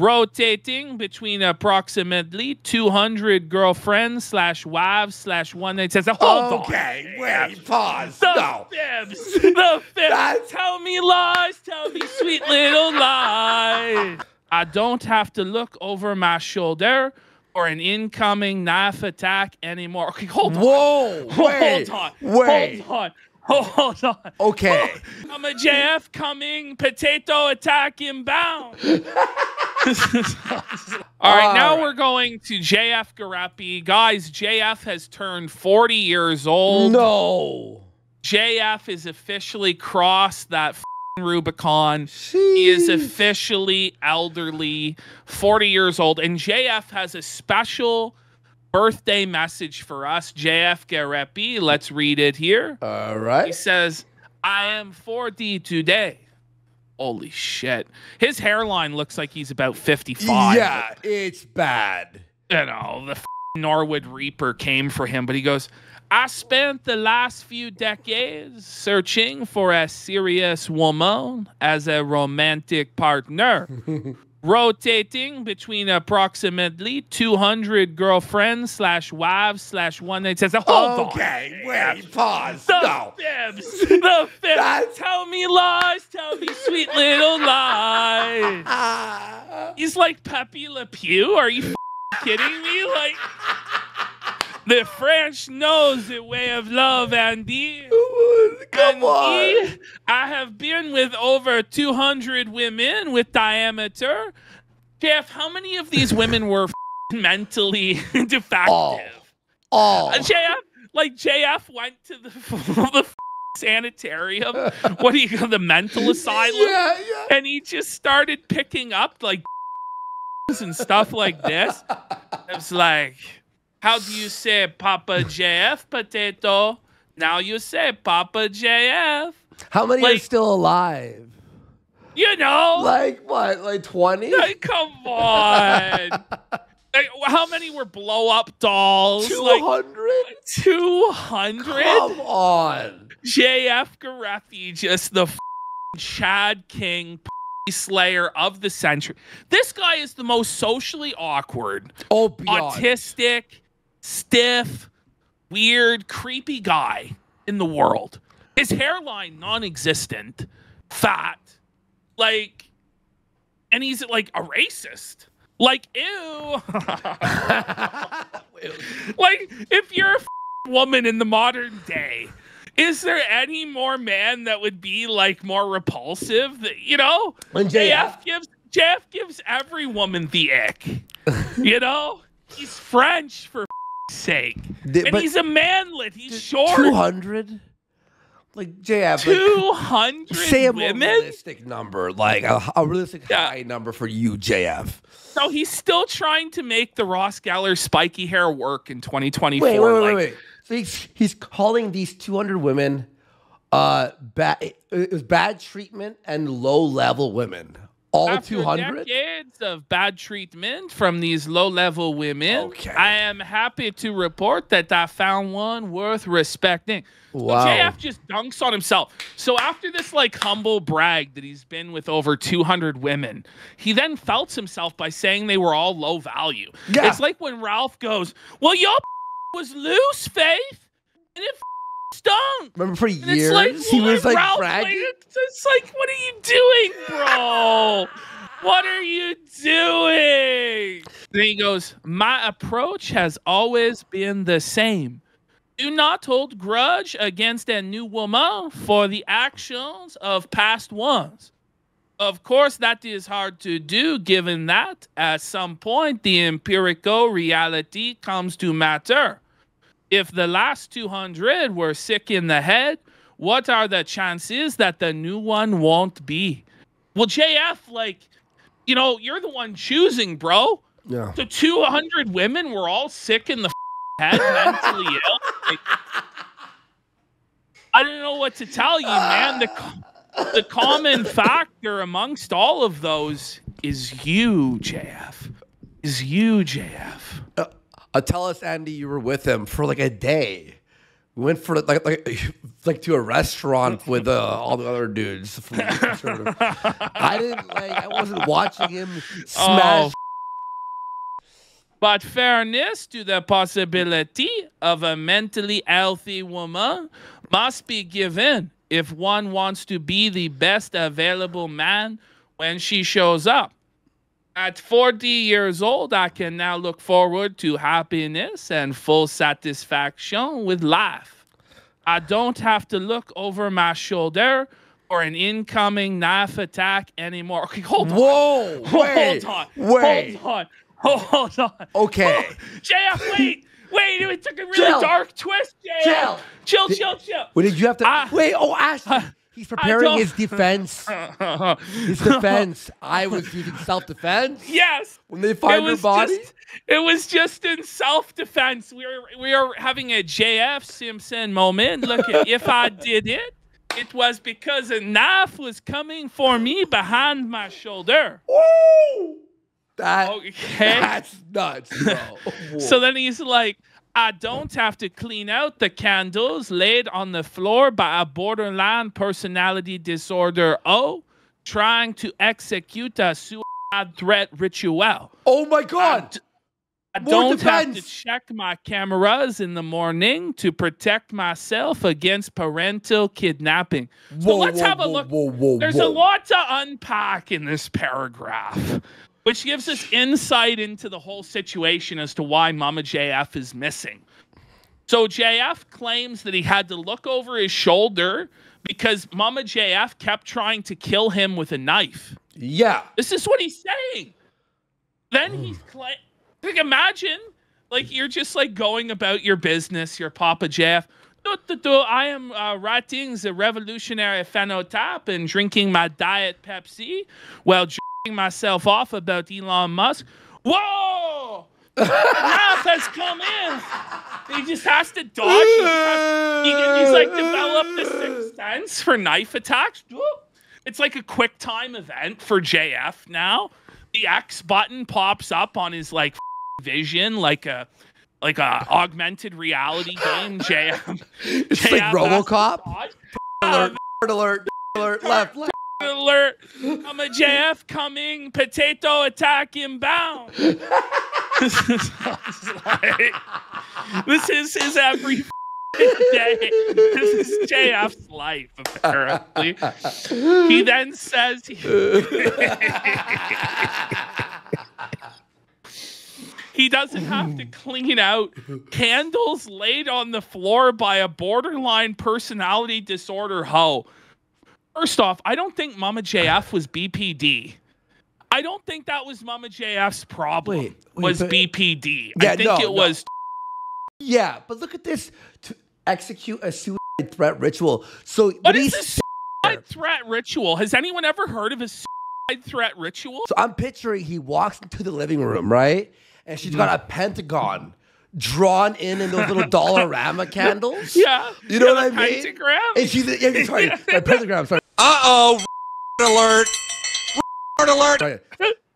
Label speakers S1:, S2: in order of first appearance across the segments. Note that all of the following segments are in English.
S1: rotating between approximately 200 girlfriends slash wives slash one night stands. Hold
S2: okay,
S1: on.
S2: wait, pause.
S1: The
S2: no.
S1: fibs. The fibs. Tell me lies. Tell me sweet little lies. I don't have to look over my shoulder or an incoming knife attack anymore. Okay, hold on.
S2: Whoa, wait,
S1: hold on.
S2: wait.
S1: Hold on. Hold on.
S2: Okay.
S1: I'm a JF coming, potato attack inbound. All right, now
S2: All right.
S1: we're going to JF Gariepy. Guys, JF has turned 40 years old.
S2: No.
S1: JF is officially crossed that Rubicon. He is officially elderly, 40 years old. And JF has a special birthday message for us. JF Gariepy, let's read it here.
S2: All right.
S1: He says, I am 40 today. Holy shit. His hairline looks like he's about 55.
S2: Yeah, it's bad.
S1: You know, the Norwood Reaper came for him, but he goes, I spent the last few decades searching for a serious woman as a romantic partner, rotating between approximately 200 girlfriends slash wives slash one night stands. Hold on.
S2: okay, wait, pause.
S1: The
S2: no.
S1: fibs. The fibs. Tell me lies. Tell me sweet little lies.
S2: Ah.
S1: He's like Pepe Le Pew. Are you kidding me? Like the French knows the way of love, Andy.
S2: Come
S1: And
S2: on.
S1: I have been with over 200 women with diameter. Jeff, how many of these women were mentally defective?
S2: All. All.
S1: Uh, JF, like JF went to the, the sanitarium. what do you call the mental asylum?
S2: Yeah, yeah.
S1: And he just started picking up like and stuff like this. It's like, how do you say Papa JF potato? Now you say Papa JF.
S2: How many are still alive?
S1: You know,
S2: Like what? Like 20?
S1: like, come on. Like, how many were blow up dolls? Like
S2: 200?
S1: two hundred.
S2: Come on.
S1: JF Gariepy, just the Chad King p- slayer of the century. This guy is the most socially awkward,
S2: Oh, beyond.
S1: autistic, stiff, weird, creepy guy in the world. His hairline non-existent, fat, like, and he's like a racist. Like, ew. like, if you're a f- woman in the modern day, is there any more man that would be like more repulsive? That, you know,
S2: When
S1: JF
S2: JF
S1: gives JF gives every woman the ick. you know, he's French for sake,
S2: Th-
S1: and
S2: but
S1: he's a manlet. He's short.
S2: 200? Like JF. like,
S1: Two hundred
S2: say a realistic number, like a, a realistic
S1: Yeah.
S2: high number for you, JF.
S1: So he's still trying to make the Ross Geller spiky hair work in 2024.
S2: Wait, wait, wait,
S1: like,
S2: wait, wait. So he's, he's calling these 200 women uh bad. It was bad treatment and low level women. All
S1: After
S2: 200.
S1: decades of bad treatment from these low-level women,
S2: Okay.
S1: I am happy to report that I found one worth respecting. So
S2: Wow.
S1: JF just dunks on himself. So after this like humble brag that he's been with over 200 women, he then felts himself by saying they were all low value.
S2: Yeah.
S1: It's like when Ralph goes, "Well, your was loose, Faith, and it stunk."
S2: Remember for
S1: And
S2: years
S1: like,
S2: he was like
S1: Ralph,
S2: bragging.
S1: like, it's like, what are you doing, bro? what are you doing? Then he goes, My approach has always been the same. Do not hold grudge against a new woman for the actions of past ones. Of course, that is hard to do given that at some point the empirical reality comes to matter. If the last 200 were sick in the head, what are the chances that the new one won't be? Well, JF, like, you know, you're the one choosing, bro.
S2: Yeah.
S1: The 200 women were all sick in the head, mentally ill. Like, I don't know what to tell you, man. The, the common factor amongst all of those is you, JF. Is you, JF.
S2: Uh, tell us, Andy, you were with him for like a day. We went for like like like to a restaurant with uh, all the other dudes. From conservative. I didn't like. I wasn't watching him smash.
S1: But fairness to the possibility of a mentally healthy woman must be given if one wants to be the best available man when she shows up. At 40 years old, I can now look forward to happiness and full satisfaction with life. I don't have to look over my shoulder for an incoming knife attack anymore. Okay, hold on.
S2: Whoa! Wait!
S1: hold on.
S2: Wait!
S1: Hold on. Hold on.
S2: Okay.
S1: Oh, JF, wait. Wait, it took a really
S2: Chill.
S1: dark twist, JF.
S2: Chill.
S1: Chill, chill, chill.
S2: Wait, did you have to
S1: I-
S2: wait? Oh, Ashley, he's preparing his defense. His defense. I was using self-defense
S1: yes.
S2: when they find
S1: was
S2: body.
S1: Just, it was just in self-defense. We were we are having a JF Simpson moment. Look, at, if I did it, it was because a knife was coming for me behind my shoulder.
S2: Ooh, that
S1: Okay.
S2: that's nuts, bro.
S1: So then he's like, I don't have to clean out the candles laid on the floor by a borderline personality disorder O trying to execute a suicide threat ritual.
S2: oh my god.
S1: I don't have to check my cameras in the morning to protect myself against parental kidnapping. So
S2: Whoa,
S1: let's
S2: whoa,
S1: have a
S2: whoa,
S1: look. There's a lot to unpack in this paragraph, which gives us insight into the whole situation as to why Mama JF is missing. So JF claims that he had to look over his shoulder because Mama JF kept trying to kill him with a knife.
S2: Yeah.
S1: This is what he's saying. Then he's claim like imagine like you're just like going about your business, your Papa Jeff. "Do, do, do, I am uh, writing the revolutionary phenotype and drinking my diet Pepsi while drinking myself off about Elon Musk. Whoa! Knife has come in. He just has to dodge. He he- he's like developed the sixth sense for knife attacks. It's like a quick time event for JF now. The X button pops up on his like vision, like a like a augmented reality game. JF.
S2: It's
S1: JF
S2: like RoboCop. Alert, alert, alert, left, left.
S1: Alert! I'm a JF coming. Potato attack inbound. this is like, this is his every day. This is JF's life, apparently. He then says he doesn't have to clean out candles laid on the floor by a borderline personality disorder hoe. First off, I don't think Mama JF was BPD. I don't think that was Mama JF's problem.
S2: Wait, wait,
S1: was
S2: but-
S1: BPD.
S2: Yeah,
S1: I think
S2: no,
S1: it
S2: no.
S1: was
S2: Yeah, but look at this. To execute a suicide threat ritual. So
S1: what is
S2: when
S1: is
S2: he's
S1: a suicide threat ritual? Has anyone ever heard of a suicide threat ritual?
S2: So I'm picturing he walks into the living room, right? And she's got mm. a pentagon drawn in in those little dollarama candles.
S1: Yeah.
S2: You know
S1: Yeah,
S2: what I mean?
S1: Pentagram?
S2: And she's yeah, sorry, sorry, pentagram, sorry.
S3: Uh oh, alert. alert.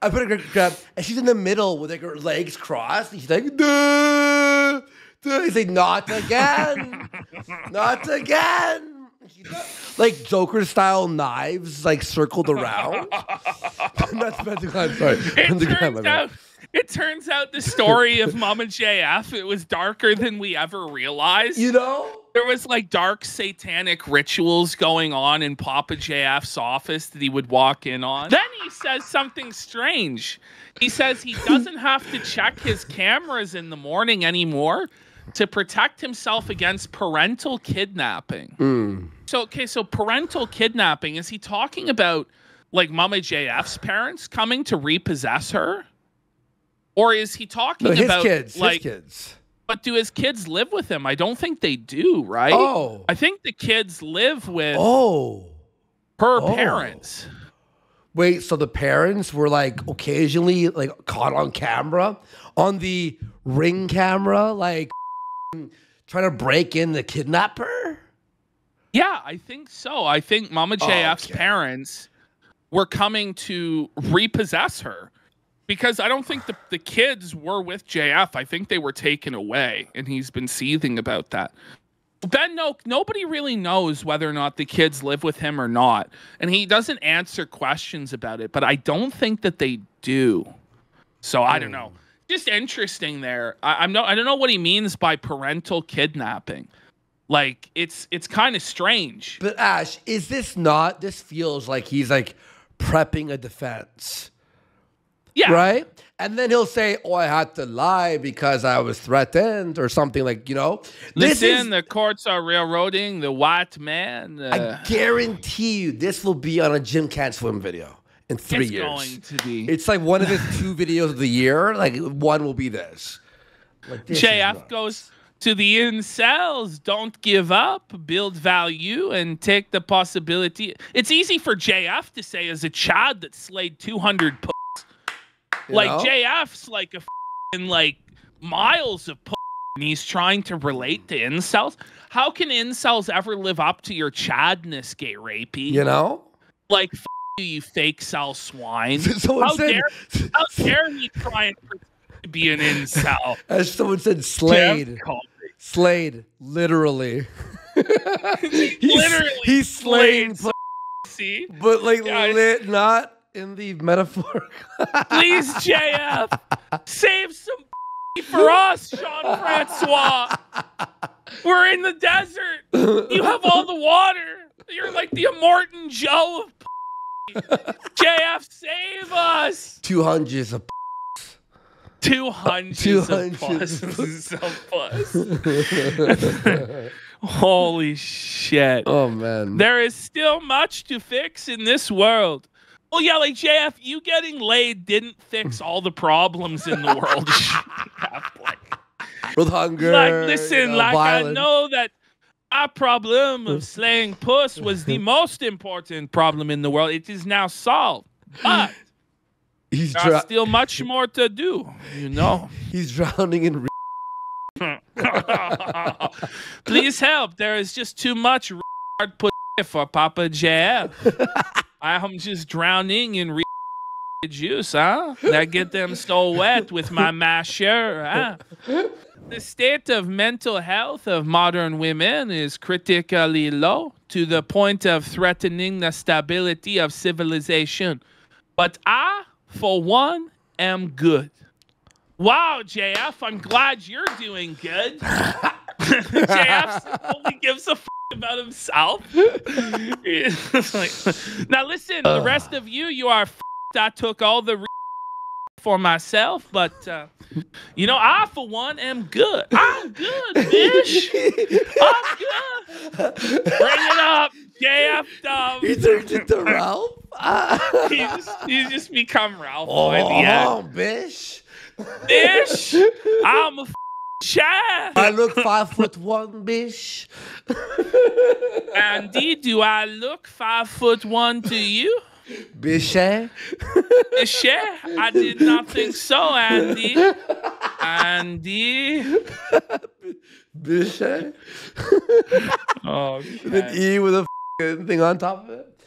S2: I put a grab, and she's in the middle with like her legs crossed. And she's like, duh, duh. He's like, not again, not again. And she's got, like Joker style knives, like circled around. That's pentagon. Sorry,
S1: It
S2: pentagram.
S1: turns out, it turns out the story of Mama JF, it was darker than we ever realized.
S2: You know.
S1: There was like dark satanic rituals going on in Papa JF's office that he would walk in on. Then he says something strange. He says he doesn't have to check his cameras in the morning anymore to protect himself against parental kidnapping. Hmm. So, okay, so parental kidnapping, is he talking about like Mama JF's parents coming to repossess her? Or is he talking
S2: No, his
S1: about
S2: kids.
S1: like
S2: his kids.
S1: But do his kids live with him? I don't think they do, right?
S2: Oh.
S1: I think the kids live with
S2: Oh.
S1: her
S2: oh.
S1: parents.
S2: Wait, so the parents were like occasionally like caught on camera on the ring camera, like trying to break in the kidnapper?
S1: Yeah, I think so. I think Mama JF's
S2: Okay.
S1: parents were coming to repossess her because I don't think the, the kids were with JF. I think they were taken away, and he's been seething about that. Ben no nobody really knows whether or not the kids live with him or not. And he doesn't answer questions about it, but I don't think that they do. So I don't hmm. know. Just interesting there. I, I'm no I don't know what he means by parental kidnapping. Like it's it's kind of strange.
S2: But Ash, is this not? This feels like he's like prepping a defense,
S1: Yeah.
S2: right? And then he'll say, "Oh, I had to lie because I was threatened," or something like you know. This
S1: Listen,
S2: is.
S1: the courts are railroading the white man. Uh,
S2: I guarantee you, this will be on a Jim Can't Swim video in three
S1: it's
S2: years.
S1: going to be.
S2: It's like one of his two videos of the year. Like one will be this. Like, this
S1: JF goes to the incels. Don't give up. Build value and take the possibility. It's easy for JF to say as a child that slayed 200 p-
S2: You
S1: like
S2: know?
S1: JF's like a like miles of p- and he's trying to relate to incels. How can incels ever live up to your Chadness, gay rapey?
S2: You know.
S1: Like f- you, you fake cell swine. How
S2: said,
S1: dare, how dare he try and to be an incel?
S2: as someone said, Slade.
S1: Jeff called me.
S2: Slade, literally. He's,
S1: Literally
S2: he's pl-
S1: See?
S2: but like
S1: Yeah,
S2: lit, not in the metaphor.
S1: Please, JF, save some for us, Jean Francois. We're in the desert. You have all the water. You're like the Immortan Joe of JF, save us.
S2: Two hundreds of.
S1: Two hundreds
S2: Two
S1: of
S2: hundreds.
S1: puss. of puss. Holy shit.
S2: oh man.
S1: There is still much to fix in this world. Well, yeah, like JF, you getting laid didn't fix hmm. all the problems in the world. Like,
S2: With hunger.
S1: like, listen,
S2: know,
S1: like
S2: violence.
S1: I know that our problem of slaying puss was the most important problem in the world. It is now solved, but
S2: He's
S1: there's still much more to do. You know.
S2: he's drowning in.
S1: Please help. There is just too much hard put for Papa JF. I'm just drowning in re- juice, huh? That get them so wet with my masher, huh? The state of mental health of modern women is critically low to the point of threatening the stability of civilization. But I, for one, am good. Wow, JF, I'm glad you're doing good. JF only gives a f- about himself. Like- now listen, the rest of you, you are I took all the for myself, but uh, you know, I for one am good. I'm good, bitch. I'm good. Bring it up, JF Dub.
S2: he turned into Ralph.
S1: He just, become Ralph
S2: oh,
S1: end.
S2: bitch.
S1: Bitch, I'm a f- Chad.
S2: I look five foot one, bitch.
S1: Andy, do I look five foot one to you?
S2: Bitch, eh?
S1: Share? I did not think so, Andy. Andy.
S2: Bitch, eh?
S1: Oh,
S2: With an E with a thing on top of it.